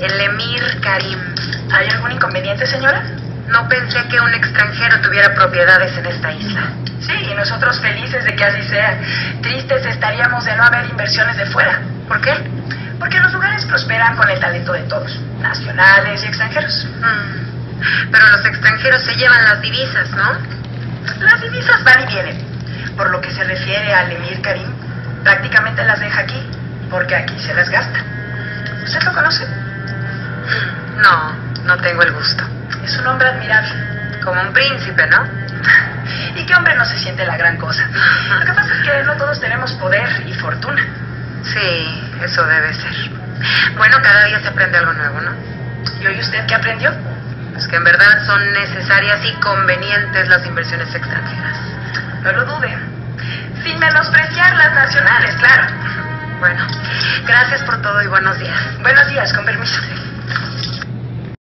El emir Karim. ¿Hay algún inconveniente, señora? No pensé que un extranjero tuviera propiedades en esta isla. Sí, y nosotros felices de que así sea. Tristes estaríamos de no haber inversiones de fuera. ¿Por qué? Porque los lugares prosperan con el talento de todos, nacionales y extranjeros. Mm. Pero los extranjeros se llevan las divisas, ¿no? Las divisas van y vienen. Por lo que se refiere al emir Karim, prácticamente las deja aquí, porque aquí se las gasta. ¿Usted lo conoce? No, tengo el gusto. Es un hombre admirable. Como un príncipe, ¿no? ¿Y qué hombre no se siente la gran cosa? Lo que pasa es que no todos tenemos poder y fortuna. Sí, eso debe ser. Bueno, cada día se aprende algo nuevo, ¿no? ¿Y hoy usted qué aprendió? Pues que en verdad son necesarias y convenientes las inversiones extranjeras. No lo dude. Sin menospreciar las nacionales, claro. Bueno, gracias por todo y buenos días. Buenos días, con permiso.